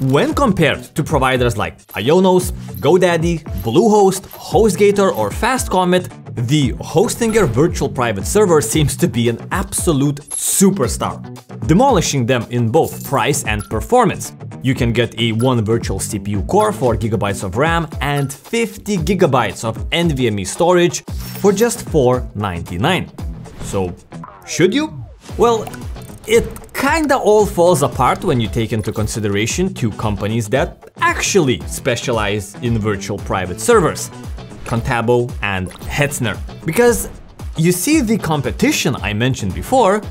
When compared to providers like Ionos, GoDaddy, Bluehost, HostGator or FastComet, the Hostinger virtual private server seems to be an absolute superstar, demolishing them in both price and performance. You can get a one virtual CPU core, 4 GB of RAM and 50 GB of NVMe storage for just 499. So, should you? Well, it kinda all falls apart when you take into consideration two companies that actually specialize in virtual private servers, Contabo and Hetzner. Because you see the competition I mentioned before,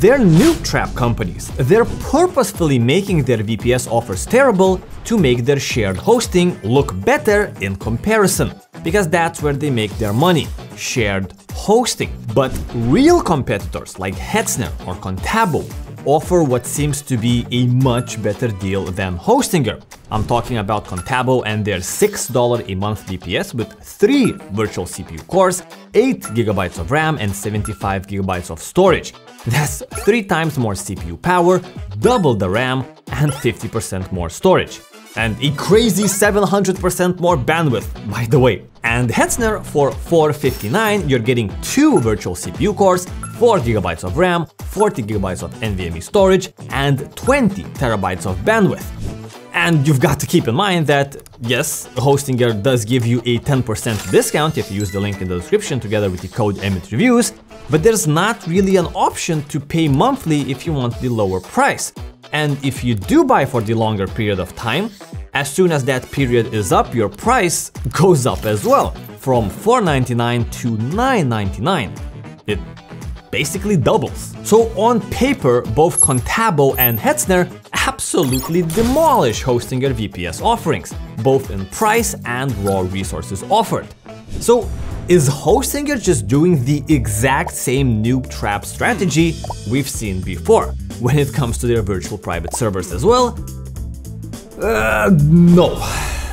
they're noob trap companies. They're purposefully making their VPS offers terrible to make their shared hosting look better in comparison. Because that's where they make their money, shared hosting. But real competitors like Hetzner or Contabo offer what seems to be a much better deal than Hostinger. I'm talking about Contabo and their $6 a month VPS with 3 virtual CPU cores, 8GB of RAM and 75GB of storage. That's 3 times more CPU power, double the RAM and 50% more storage. And a crazy 700% more bandwidth, by the way. And Hetzner for 459 you're getting 2 virtual CPU cores, 4GB of RAM, 40GB of NVMe storage, and 20 terabytes of bandwidth. And you've got to keep in mind that, yes, Hostinger does give you a 10% discount if you use the link in the description together with the code EMITREVIEWS, but there's not really an option to pay monthly if you want the lower price. And if you do buy for the longer period of time, as soon as that period is up, your price goes up as well, from $4.99 to $9.99. It basically doubles. So on paper, both Contabo and Hetzner absolutely demolish Hostinger VPS offerings, both in price and raw resources offered. So is Hostinger just doing the exact same noob trap strategy we've seen before when it comes to their virtual private servers as well? Uh, no,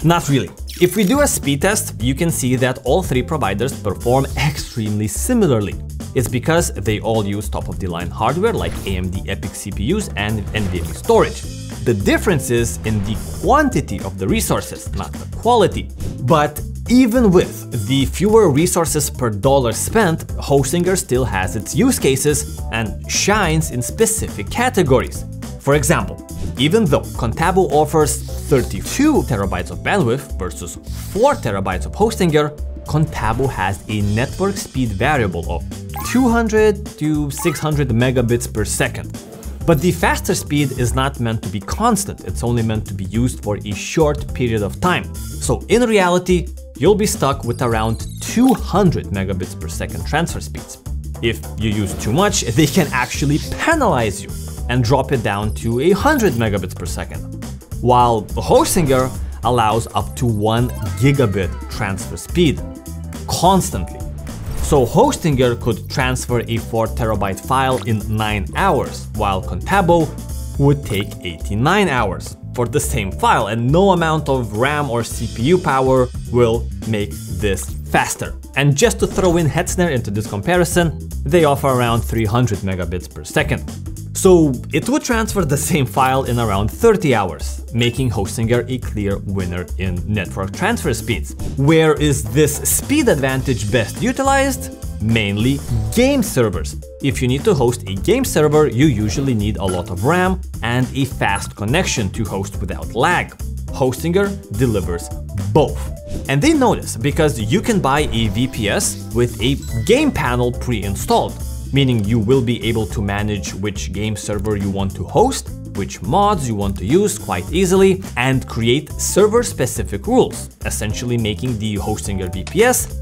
not really. If we do a speed test, you can see that all three providers perform extremely similarly. It's because they all use top-of-the-line hardware like AMD EPYC CPUs and NVMe storage. The difference is in the quantity of the resources, not the quality. But even with the fewer resources per dollar spent, Hostinger still has its use cases and shines in specific categories. For example, even though Contabo offers 32 terabytes of bandwidth versus 4 terabytes of Hostinger, Contabo has a network speed variable of 200 to 600 megabits per second. But the faster speed is not meant to be constant, it's only meant to be used for a short period of time. So in reality, you'll be stuck with around 200 megabits per second transfer speeds. If you use too much, they can actually penalize you and drop it down to 100 megabits per second. While the Hostinger allows up to 1 gigabit transfer speed constantly. So Hostinger could transfer a 4 terabyte file in 9 hours, while Contabo would take 89 hours for the same file and no amount of RAM or CPU power will make this faster. And just to throw in Hetzner into this comparison, they offer around 300 megabits per second. So it would transfer the same file in around 30 hours, making Hostinger a clear winner in network transfer speeds. Where is this speed advantage best utilized? Mainly game servers. If you need to host a game server, you usually need a lot of RAM and a fast connection to host without lag. Hostinger delivers both. And they notice because you can buy a VPS with a game panel pre-installed meaning you will be able to manage which game server you want to host, which mods you want to use quite easily, and create server-specific rules, essentially making the Hostinger VPS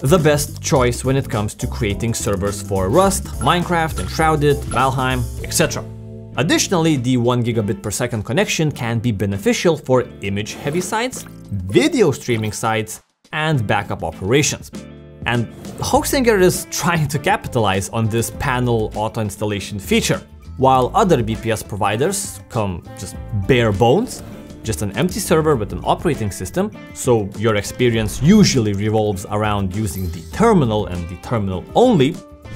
the best choice when it comes to creating servers for Rust, Minecraft, Enshrouded, Valheim, etc. Additionally, the 1 gigabit per second connection can be beneficial for image-heavy sites, video streaming sites, and backup operations. And Hostinger is trying to capitalize on this panel auto-installation feature, while other VPS providers come just bare bones, just an empty server with an operating system, so your experience usually revolves around using the terminal and the terminal only,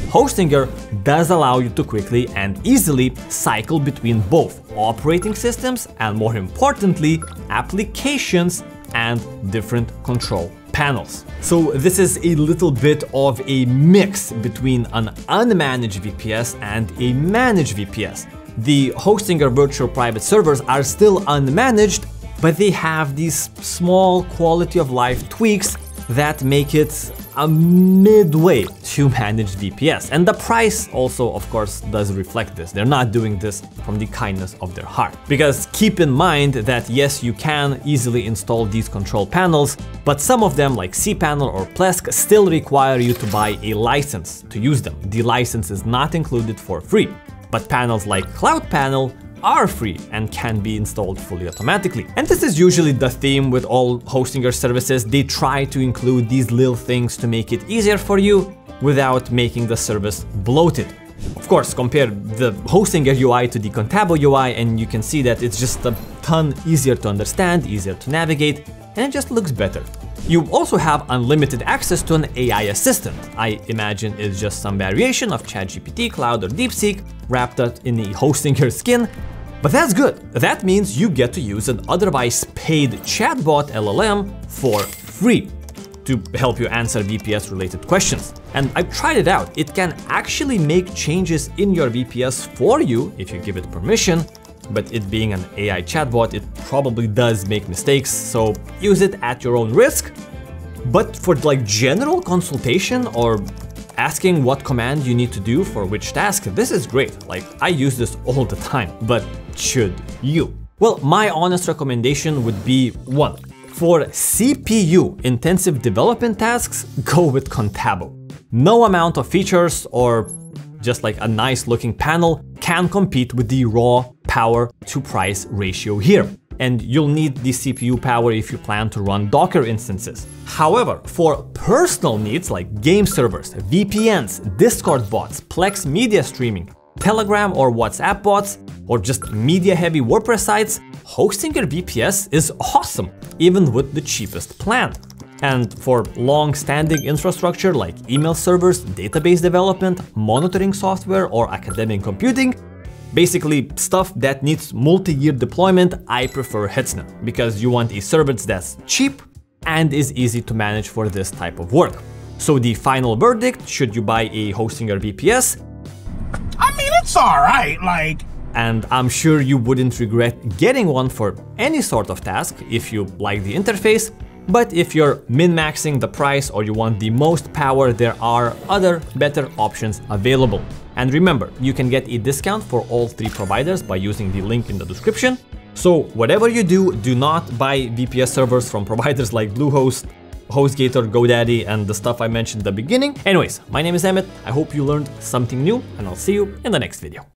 Hostinger does allow you to quickly and easily cycle between both operating systems and more importantly, applications and different control panels. So this is a little bit of a mix between an unmanaged VPS and a managed VPS. The Hostinger virtual private servers are still unmanaged, but they have these small quality of life tweaks that make it a midway to manage VPS. And the price also, of course, does reflect this. They're not doing this from the kindness of their heart. Because keep in mind that yes, you can easily install these control panels, but some of them like cPanel or Plesk still require you to buy a license to use them. The license is not included for free. But panels like Cloud Panel are free and can be installed fully automatically. And this is usually the theme with all Hostinger services. They try to include these little things to make it easier for you without making the service bloated. Of course, compare the Hostinger UI to the Contabo UI and you can see that it's just a ton easier to understand, easier to navigate, and it just looks better. You also have unlimited access to an AI assistant. I imagine it's just some variation of ChatGPT, Claude, or DeepSeek wrapped up in the Hostinger skin, but that's good. That means you get to use an otherwise paid chatbot LLM for free to help you answer VPS related questions. And I've tried it out. It can actually make changes in your VPS for you if you give it permission, but it being an AI chatbot, it probably does make mistakes, so use it at your own risk. But for like general consultation or asking what command you need to do for which task, this is great. Like I use this all the time, but should you? Well, my honest recommendation would be one, for CPU intensive development tasks, go with Contabo. No amount of features or just like a nice looking panel can compete with the raw power to price ratio here and you'll need the CPU power if you plan to run Docker instances. However, for personal needs like game servers, VPNs, Discord bots, Plex media streaming, Telegram or WhatsApp bots, or just media-heavy WordPress sites, Hostinger VPS is awesome, even with the cheapest plan. And for long-standing infrastructure like email servers, database development, monitoring software, or academic computing, Basically, stuff that needs multi-year deployment, I prefer Hetzner, because you want a service that's cheap and is easy to manage for this type of work. So the final verdict, should you buy a Hostinger VPS? I mean, it's alright, like... And I'm sure you wouldn't regret getting one for any sort of task if you like the interface, but if you're min-maxing the price or you want the most power, there are other better options available. And remember, you can get a discount for all three providers by using the link in the description. So whatever you do, do not buy VPS servers from providers like Bluehost, HostGator, GoDaddy, and the stuff I mentioned at the beginning. Anyways, my name is Emmett. I hope you learned something new, and I'll see you in the next video.